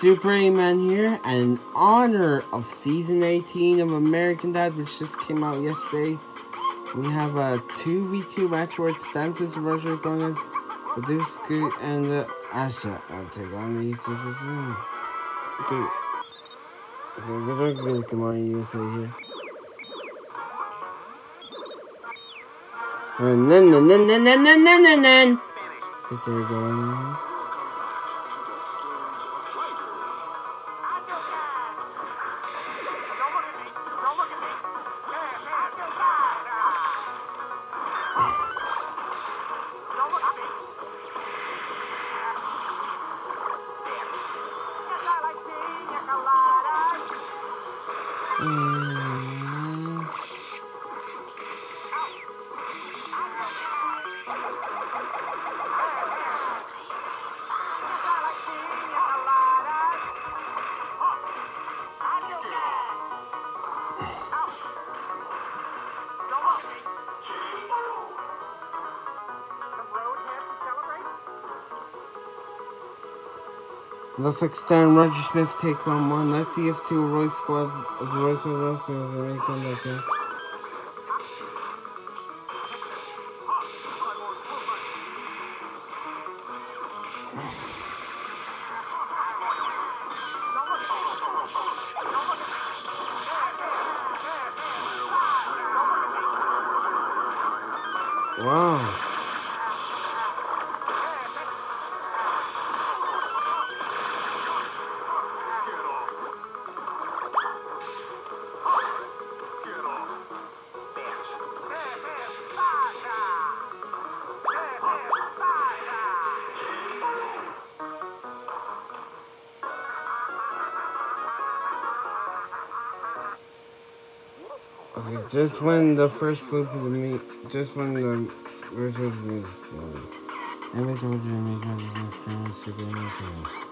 Super A-Man here, and in honor of season 18 of American Dad, which just came out yesterday, we have a 2v2 match where it stands as a Roger going in the Dusku and the Asha. I'll take on these. Okay. Okay, good luck, come on, USA here. And then, then, then, then, then, then, then, then, then. Get there going. Hum. Like extend Roger Smith take on one. Let's see if two Roy squad the Roy squad will make comeback here. Wow. Okay, just when the first loop of the meet, just when the first of the meet, every soldier the super amazing.